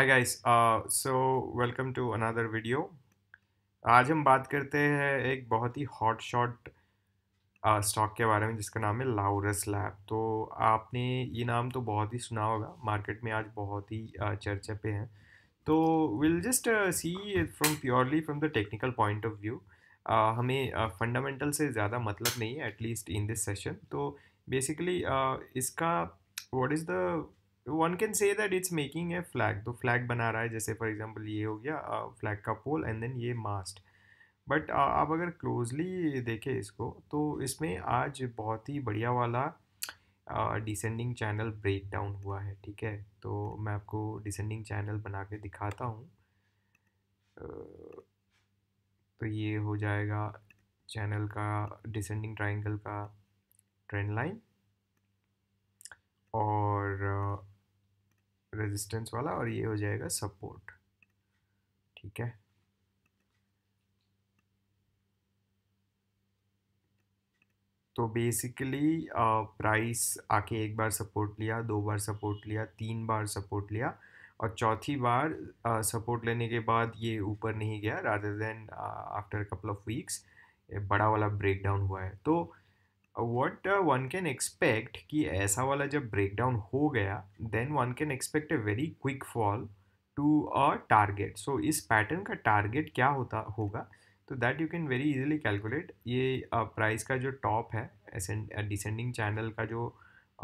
Hi guys so welcome to another video आज हम बात करते हैं एक बहुत ही हॉट शॉट स्टॉक के बारे में जिसका नाम है लाउरस लैब तो आपने ये नाम तो बहुत ही सुना होगा मार्केट में आज बहुत ही uh, चर्चा पे हैं। तो will just see from purely from the technical point of view हमें फंडामेंटल uh, से ज़्यादा मतलब नहीं है at least in this session तो बेसिकली uh, इसका what is the one can say that it's making a flag तो flag बना रहा है जैसे फॉर एग्जांपल ये हो गया फ्लैग uh, का पोल एंड देन ये मास्ट बट uh, आप अगर क्लोजली देखें इसको तो इसमें आज बहुत ही बढ़िया वाला डिसेंडिंग चैनल ब्रेक डाउन हुआ है ठीक है? तो मैं आपको डिसेंडिंग चैनल बना के दिखाता हूँ। Uh, तो ये हो जाएगा चैनल का डिसेंडिंग ट्राइंगल का ट्रेंड लाइन और रेजिस्टेंस वाला और ये हो जाएगा सपोर्ट ठीक है? तो बेसिकली प्राइस आके एक बार सपोर्ट लिया, दो बार सपोर्ट लिया, तीन बार सपोर्ट लिया और चौथी बार सपोर्ट लेने के बाद ये ऊपर नहीं गया rather than after couple of weeks बड़ा वाला ब्रेक डाउन हुआ है। तो वट वन कैन एक्सपेक्ट कि ऐसा वाला जब ब्रेक डाउन हो गया then one can expect a very quick fall to a target so इस पैटर्न का टारगेट क्या होता होगा? तो that you can very easily calculate ये प्राइस uh, का जो टॉप है डिसेंडिंग चैनल का जो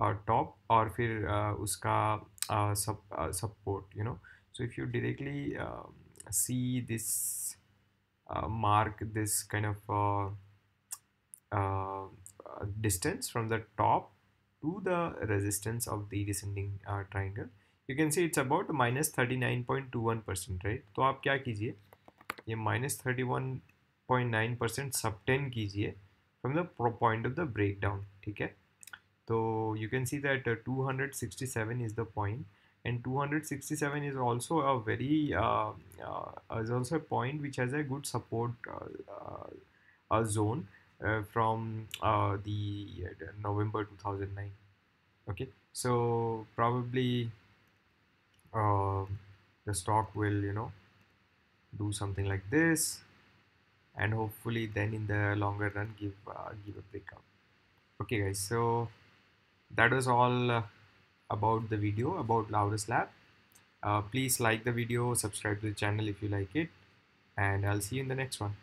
टॉप uh, और फिर uh, उसका support you know so if you directly see this mark this kind of distance from the top to the resistance of the descending uh, triangle you can see it's about minus 39.21 percent right तो आप क्या कीजिए ये minus 31.9 percent subtend कीजिए from the point of the breakdown ठीक है तो you can see that uh, 267 is the point and 267 is also a very uh, uh, is also a point which has a good support uh, uh, zone uh, from uh, the uh, November 2009 okay? So probably the stock will you know do something like this and hopefully then in the longer run give uh, give a breakout. Okay guys so that was all uh, about the video about Laurus Lab. Uh, please like the video subscribe to the channel if you like it and I'll see you in the next one